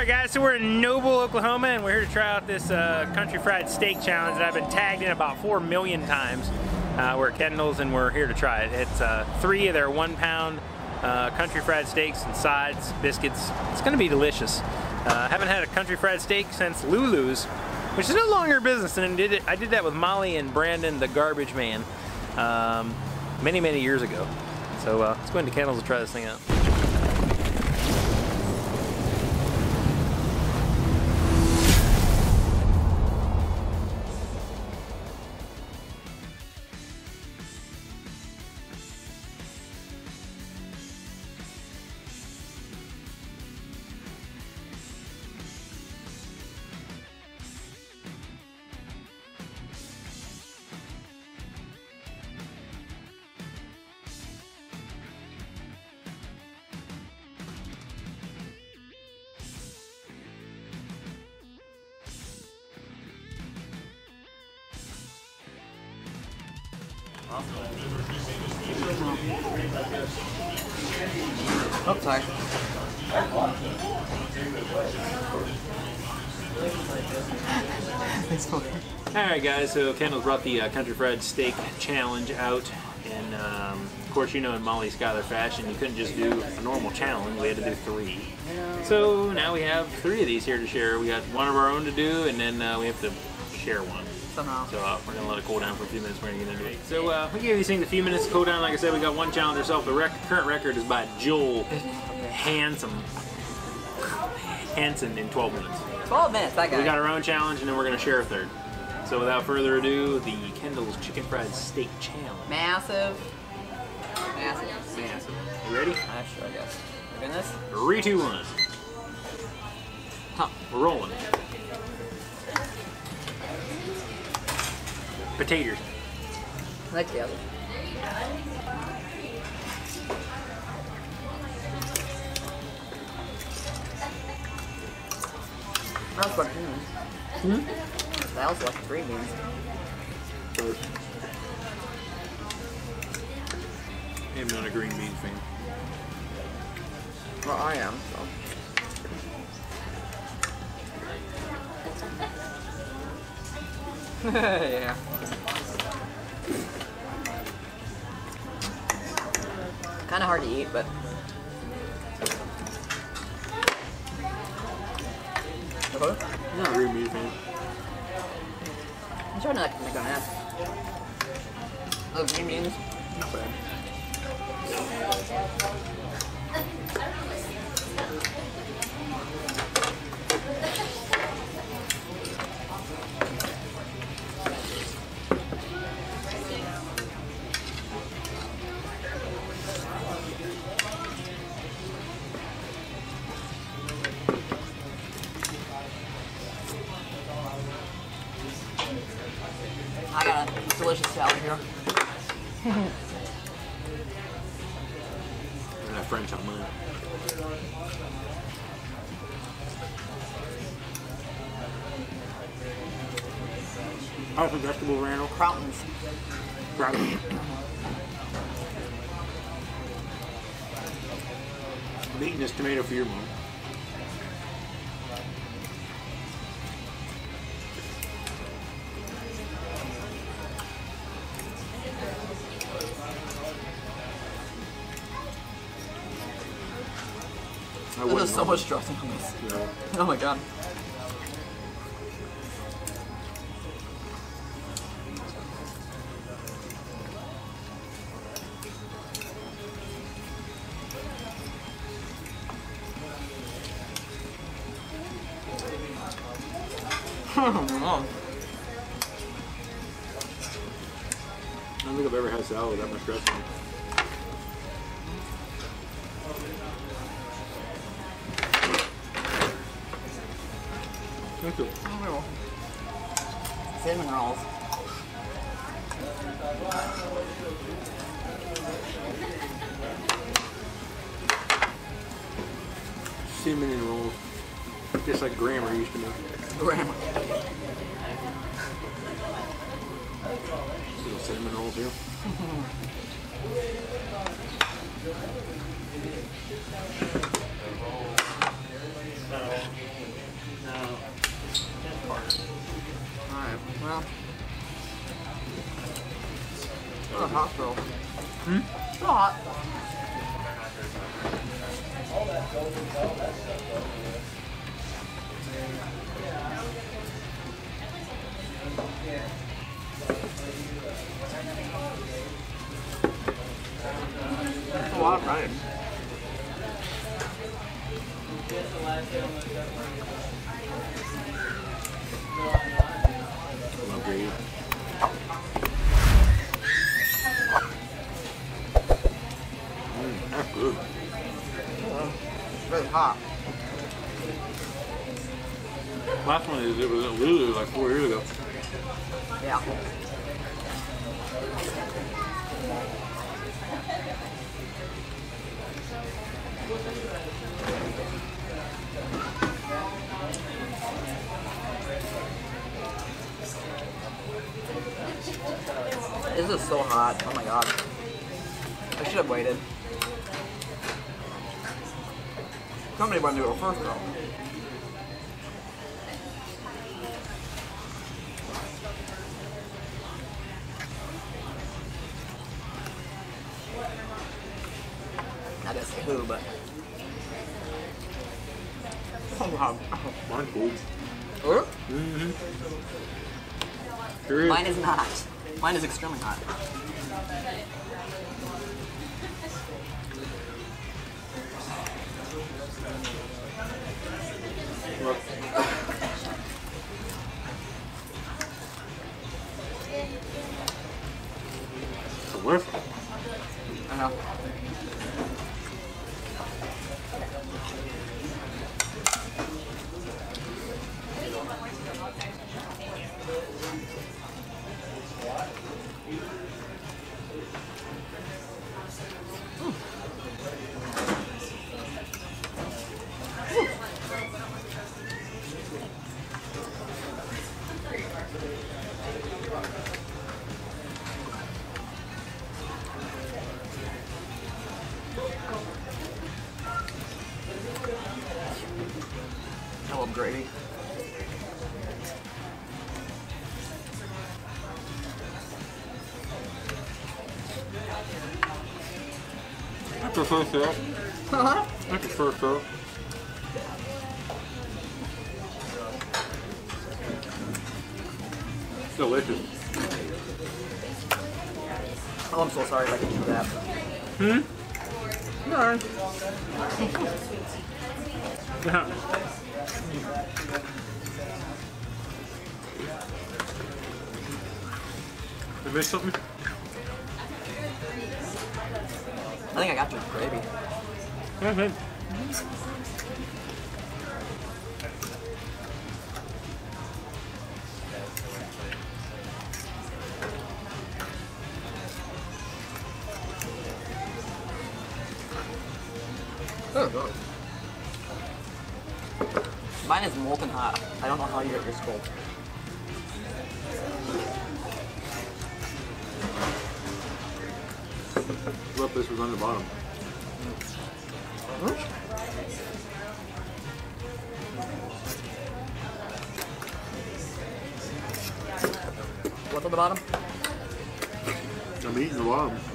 Alright guys, so we're in Noble, Oklahoma and we're here to try out this uh, country fried steak challenge that I've been tagged in about four million times. Uh, we're at Kendall's and we're here to try it. It's uh, three of their one pound uh, country fried steaks and sides, biscuits. It's gonna be delicious. Uh, haven't had a country fried steak since Lulu's, which is no longer a business and did it, I did that with Molly and Brandon, the garbage man, um, many, many years ago. So uh, let's go into Kendall's and try this thing out. Sorry. Alright guys, so Kendall's brought the uh, Country Fried Steak Challenge out and um, of course you know in Molly Schuyler fashion you couldn't just do a normal challenge, we had to do three. So now we have three of these here to share. We got one of our own to do and then uh, we have to share one. Somehow. So uh, we're gonna let it cool down for a few minutes. We're gonna get into it. So uh, we gave these things a few minutes to cool down. Like I said, we got one challenge ourselves. The rec current record is by Joel Handsome. Hansen in 12 minutes. 12 minutes, that guy. We got our own challenge and then we're gonna share a third. So without further ado, the Kendall's Chicken Fried Steak Challenge. Massive. Massive. Massive. You ready? Ah, sure, I guess. We're doing this? Three, two, one. Huh, we're rolling. Potatoes. I like the other. I was like beans. Hmm? I also like green beans. I'm not a green bean fan. Well, I am, so. yeah. Kind of hard to eat, but Okay. I'm not a green bean fan. I'm trying to like make an ass. Oh, green beans. Not bad. Vegetable Randall? Croutons. Crowded. I'm eating this tomato for your mom. I There's so much dressing on this. Yeah. Oh my god. I don't think I've ever had salad with that much dressing. Thank you. Cinnamon rolls. Cinnamon rolls. Just like grammar used to be. Grammar. Little cinnamon rolls here. Alright, well. It's not hot though. Hmm? It's not hot. That's a lot of time. Mm, that's good. Very hot. Last one is it was in Lulu like four years ago. Yeah. This is so hot. Oh my god. I should have waited. Somebody do it first though. Who, but. Oh god. Mine's cool. Huh? Mm-hmm. Sure is. Mine is not. Mine is extremely hot. Look. I prefer syrup. Uh-huh. I prefer syrup. It's delicious. Oh, I'm so sorry if I can do that. Hmm? No. Yeah. I missed something? I think I got you gravy. Yeah, man. Oh. Mine is molten hot. I don't know how you get this cold. Look, this was on the bottom. What's on the bottom? I'm eating the bottom.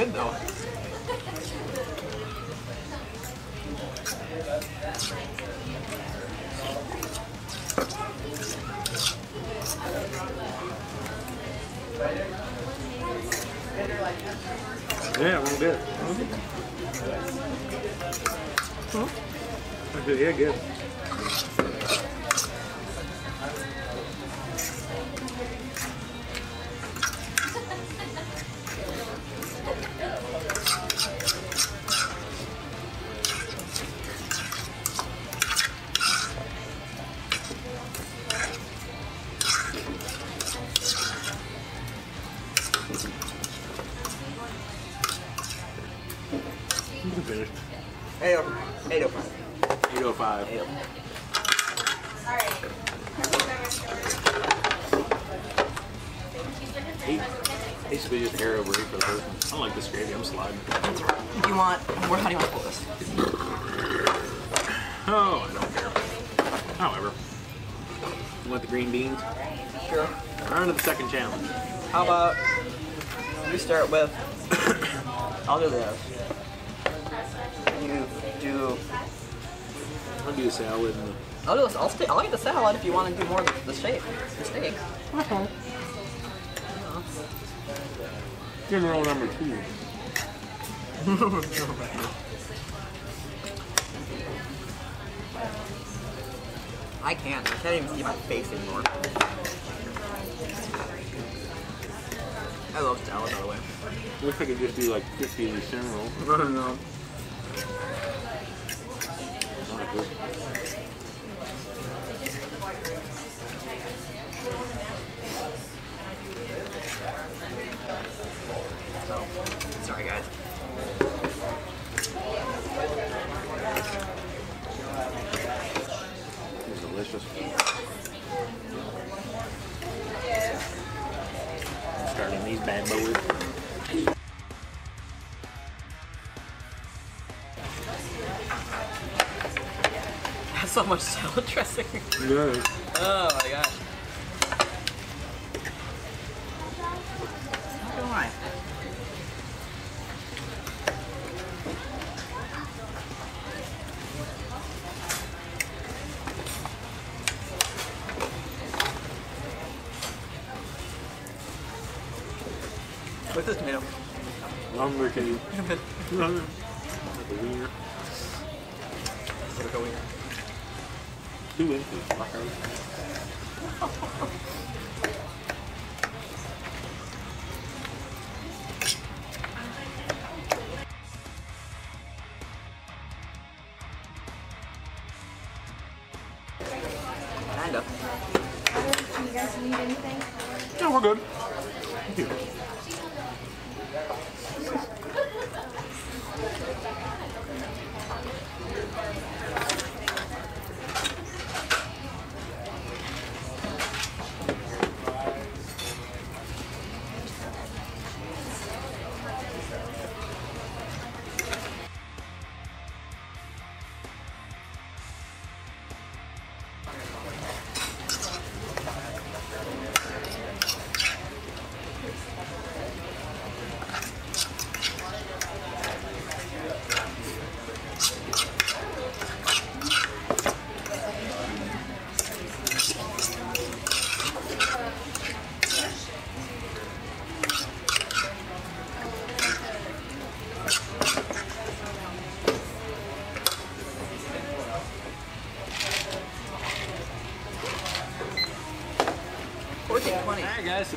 Good though. Yeah, a little bit. I said, yeah, good. 805. 805. 805. Eight. Eight speed air over eight for like this gravy. I'm sliding. Do you want? more? how do you want to pull this? Oh, I don't care. However, you want the green beans? Sure. We're on to the second challenge. How about we start with, I'll do this. You do, I'll do the salad and I'll do this, I'll, stay, I'll eat the salad if you want to do more of the steak. The steak. Okay. General number two. I can't. I can't even see my face anymore. I love salad, by the way. Looks like it'd just do like 50 in general. I don't know. Much salad dressing. Yeah. Oh my gosh. Not gonna lie. What's this tomato? Lumber can you? Like a wiener. Let's go in. Two inches.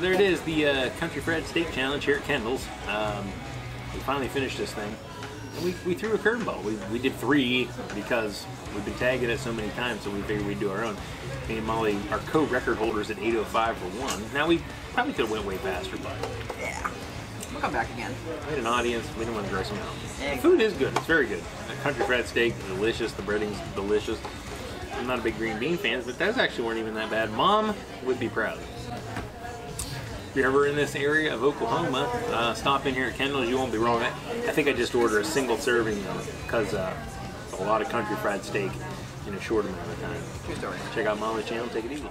There it is, the uh, Country Fried Steak Challenge here at Kendall's. Um, we finally finished this thing. And we, we threw a curveball. We, we did three because we've been tagging it so many times, so we figured we'd do our own. Me and Molly are co-record holders at 8.05 for one. Now we probably could have went way faster, but Yeah. We'll come back again. we had an audience. We didn't want to gross them out. The food is good. It's very good. The country fried steak, delicious. The breading's delicious. I'm not a big green bean fan, but those actually weren't even that bad. Mom would be proud. If you're ever in this area of Oklahoma, uh, stop in here at Kendall's. You won't be wrong. I, I think I just ordered a single serving because uh, a lot of country fried steak in a short amount of time. Check out Mama's channel. Take it easy.